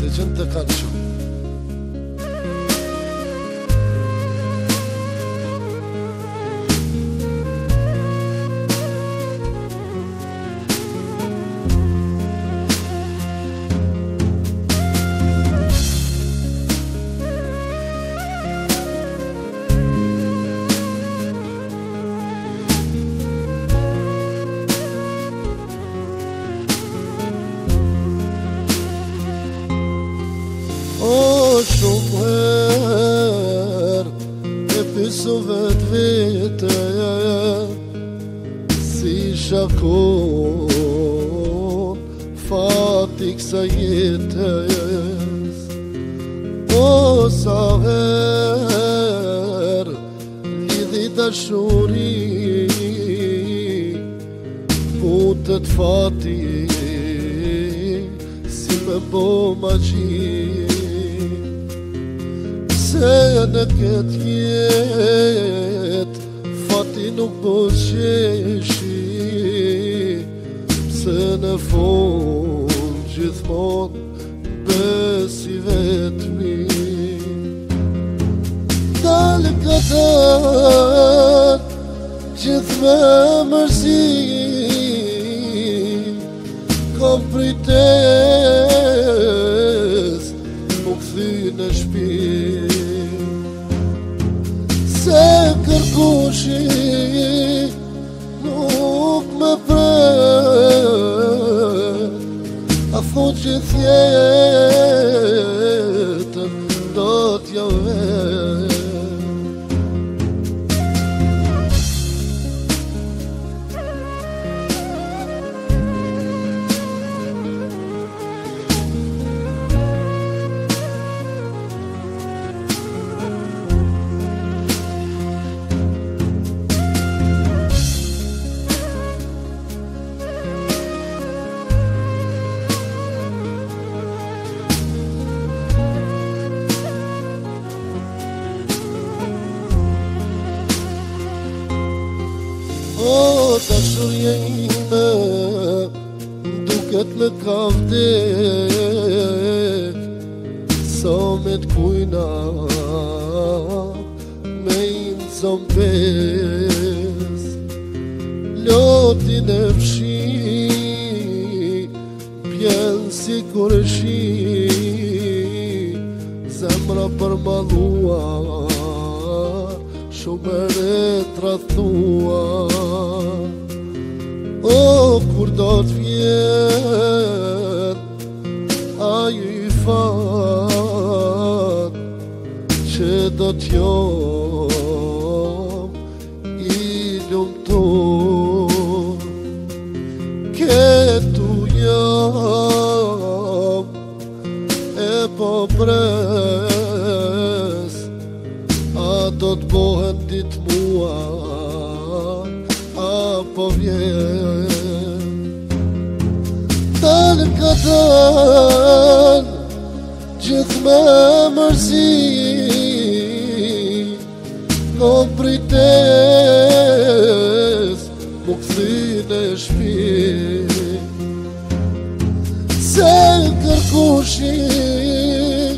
Legend de canción. Kërso vetë vete Si shakon Fatik sa jetë O sa her I dhita shuri Putët fati Si me bo ma qim se në këtë jetë Fati nuk po qeshi Se në fund gjithmon Besi vetëmi Dalë këtë Gjithë me mërzi Kom prites Më këthy në shpirë 故事。të shurje ime Duket me ka vdek Sa me t'kujna Me imë zombes Lotin e pshi Pjen si kur shi Zemra përbaluar shumë të trashuar o kur do të vijë a po vjen Talë ka talë gjithë me mërzi Në pritës më këthi në shpi Se kërkushin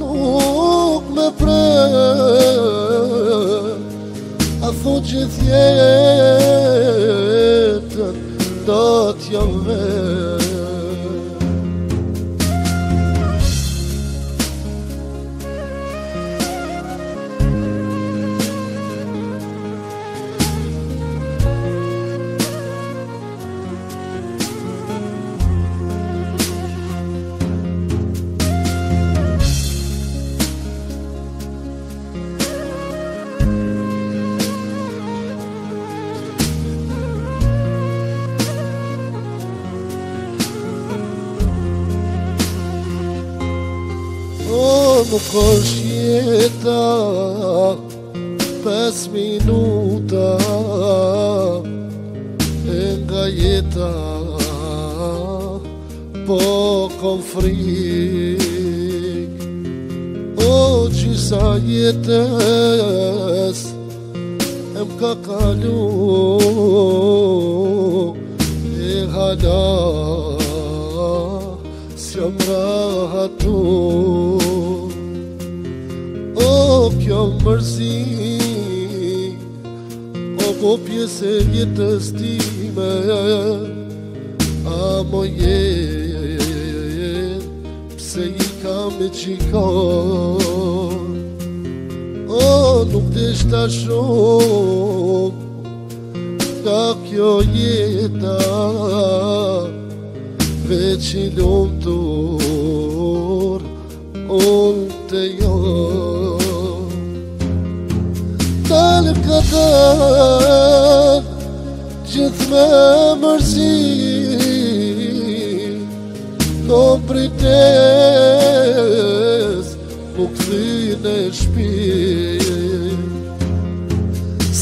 nuk me prej thot që thjetër Do t'jam vetë nuk po është jeta Pes minuta E nga jeta Po kom frik O qisa jetës E më ka kalu E hala Së më rahatur Kjo mërsi O gopjes po e jetës time A më jetë Pse i kam e qikon O, nuk deshta shumë Nga kjo jetë Vecin unë të orë Unë të johë ka Gjithë me mërsi Do pritës Më këthin e shpi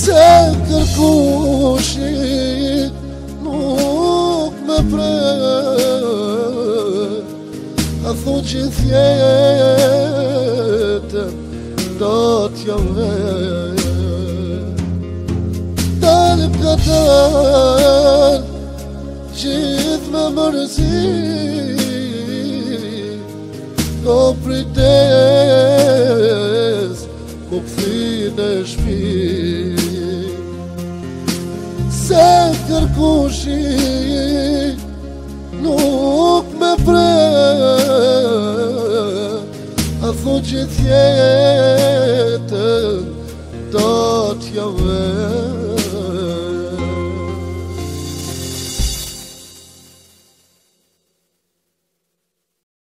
Se kërkushit Nuk me yeah, A yeah, që yeah, Do t'ja yeah, Qëtë ka të alë me mërësi Do pritës Ku këthi në shpi Se kërkushi Nuk me pre A thë që tjetë Do t'ja vërë